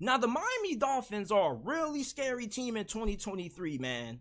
Now, the Miami Dolphins are a really scary team in 2023, man.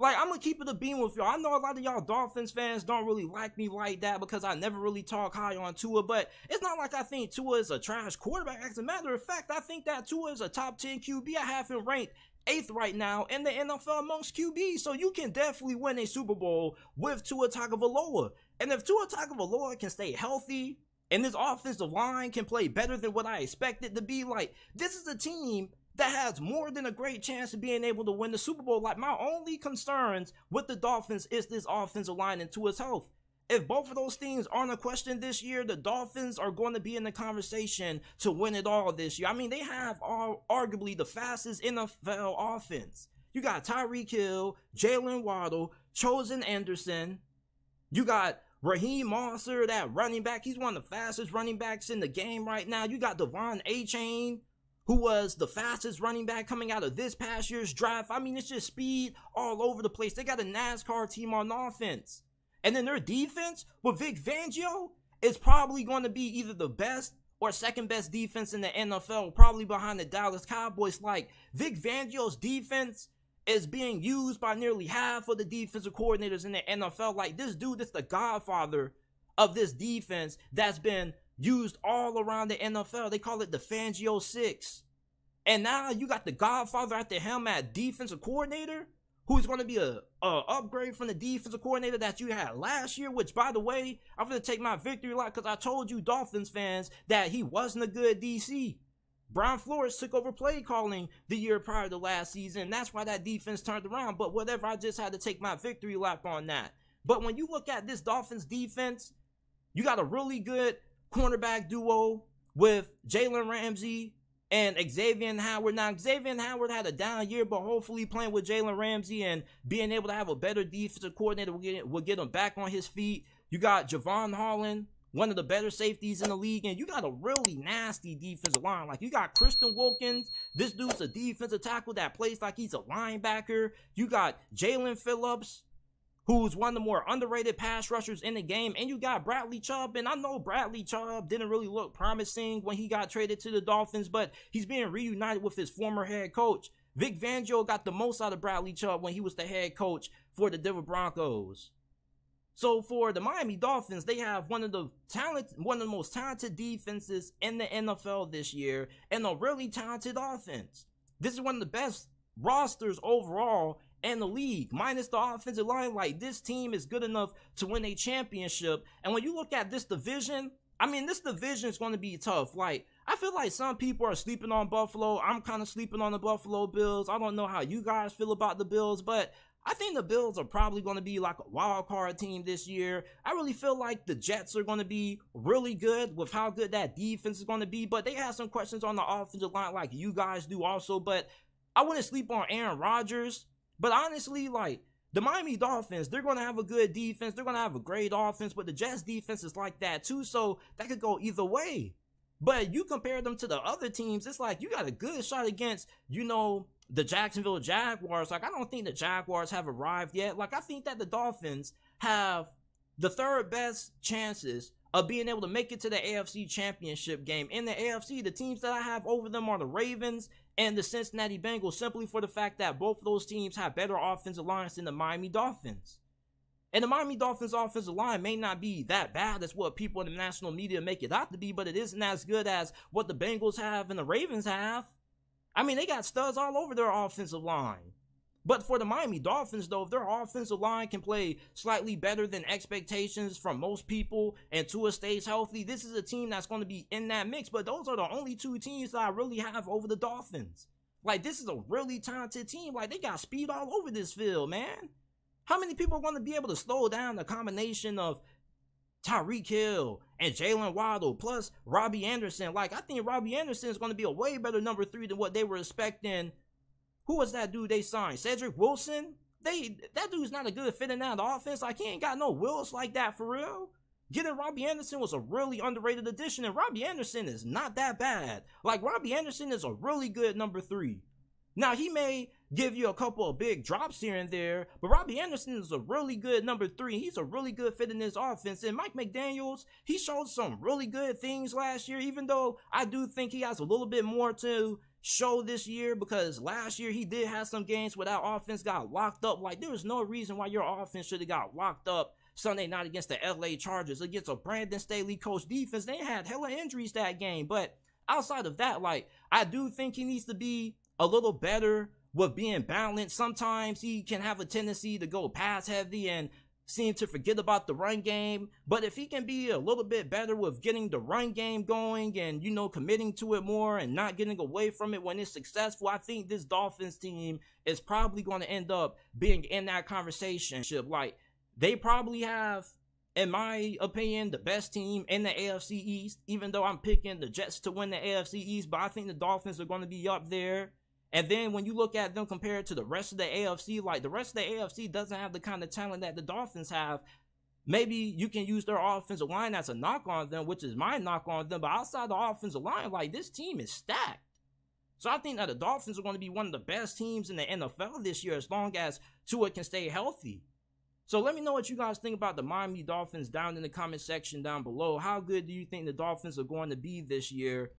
Like, I'm gonna keep it a beam with y'all. I know a lot of y'all Dolphins fans don't really like me like that because I never really talk high on Tua, but it's not like I think Tua is a trash quarterback. As a matter of fact, I think that Tua is a top 10 QB. I have him ranked eighth right now in the NFL amongst QBs. So you can definitely win a Super Bowl with Tua Tagovailoa. And if Tua Tagovailoa can stay healthy and this offensive line can play better than what I expected to be, like this is a team that has more than a great chance of being able to win the Super Bowl. Like my only concerns with the Dolphins is this offensive line and Tua's health. If both of those things aren't a question this year, the Dolphins are going to be in the conversation to win it all this year. I mean, they have all, arguably the fastest NFL offense. You got Tyreek Hill, Jaylen Waddle, Chosen Anderson. You got Raheem Mostert, that running back. He's one of the fastest running backs in the game right now. You got De'Von Achane, who was the fastest running back coming out of this past year's draft. I mean, it's just speed all over the place. They got a NASCAR team on offense. And then their defense with Vic Fangio is probably going to be either the best or second best defense in the NFL, probably behind the Dallas Cowboys. Like Vic Fangio's defense is being used by nearly half of the defensive coordinators in the NFL. Like this dude is the godfather of this defense that's been used all around the NFL. They call it the Fangio Six. And now you got the godfather at the helm at defensive coordinator who's going to be a, a, upgrade from the defensive coordinator that you had last year. Which, by the way, I'm going to take my victory lap because I told you Dolphins fans that he wasn't a good DC. Brian Flores took over play calling the year prior to last season. That's why that defense turned around. But whatever, I just had to take my victory lap on that. But when you look at this Dolphins defense, you got a really good cornerback duo with Jalen Ramsey and Xavier Howard. Now, Xavier Howard had a down year, but hopefully playing with Jalen Ramsey and being able to have a better defensive coordinator will get, will get him back on his feet. You got Jevon Holland, one of the better safeties in the league, and you got a really nasty defensive line. Like you got Christian Wilkins, this dude's a defensive tackle that plays like he's a linebacker. You got Jaelan Phillips, who's one of the more underrated pass rushers in the game. And you got Bradley Chubb. And I know Bradley Chubb didn't really look promising when he got traded to the Dolphins, but he's being reunited with his former head coach. Vic Fangio got the most out of Bradley Chubb when he was the head coach for the Denver Broncos. So for the Miami Dolphins, they have one of the talent, one of the most talented defenses in the NFL this year, and a really talented offense. This is one of the best rosters overall in the league, minus the offensive line. Like this team is good enough to win a championship. And when you look at this division, I mean, this division is going to be tough. Like, I feel like some people are sleeping on Buffalo. I'm kind of sleeping on the Buffalo Bills. I don't know how you guys feel about the Bills, but I think the Bills are probably going to be like a wild card team this year. I really feel like the Jets are going to be really good with how good that defense is going to be, but they have some questions on the offensive line like you guys do also. But I wouldn't sleep on Aaron Rodgers. But honestly, like the Miami Dolphins, they're going to have a good defense. They're going to have a great offense, but the Jets defense is like that too. So that could go either way. But you compare them to the other teams, it's like you got a good shot against, you know, the Jacksonville Jaguars. Like, I don't think the Jaguars have arrived yet. Like, I think that the Dolphins have the third best chances of being able to make it to the AFC championship game. In the AFC, the teams that I have over them are the Ravens and the Cincinnati Bengals simply for the fact that both of those teams have better offensive lines than the Miami Dolphins. And the Miami Dolphins offensive line may not be that bad as what people in the national media make it out to be, but it isn't as good as what the Bengals have and the Ravens have. I mean, they got studs all over their offensive line. But for the Miami Dolphins, though, if their offensive line can play slightly better than expectations from most people and Tua stays healthy, this is a team that's going to be in that mix. But those are the only two teams that I really have over the Dolphins. Like, this is a really talented team. Like, they got speed all over this field, man. How many people are going to be able to slow down the combination of Tyreek Hill and Jaylen Waddle plus Robbie Anderson? Like, I think Robbie Anderson is going to be a way better number three than what they were expecting who was that dude they signed? Cedric Wilson? They that dude's not a good fit in that offense. Like he ain't got no wills like that for real. Getting Robbie Anderson was a really underrated addition, and Robbie Anderson is not that bad. Like Robbie Anderson is a really good number three. Now he may give you a couple of big drops here and there, but Robbie Anderson is a really good number three. He's a really good fit in this offense. And Mike McDaniels, he showed some really good things last year, even though I do think he has a little bit more to show this year because last year he did have some games where that offense got locked up. Like there was no reason why your offense should have got locked up Sunday night against the LA Chargers against a Brandon Staley coach defense. They had hella injuries that game, but outside of that, like I do think he needs to be a little better with being balanced. Sometimes he can have a tendency to go pass heavy and seem to forget about the run game. But if he can be a little bit better with getting the run game going and, you know, committing to it more and not getting away from it when it's successful, I think this Dolphins team is probably going to end up being in that conversation. Like, they probably have, in my opinion, the best team in the AFC East, even though I'm picking the Jets to win the AFC East, but I think the Dolphins are going to be up there. And then when you look at them compared to the rest of the AFC, like the rest of the AFC doesn't have the kind of talent that the Dolphins have. Maybe you can use their offensive line as a knock on them, which is my knock on them. But outside the offensive line, like this team is stacked. So I think that the Dolphins are going to be one of the best teams in the NFL this year as long as Tua can stay healthy. So let me know what you guys think about the Miami Dolphins down in the comment section down below. How good do you think the Dolphins are going to be this year?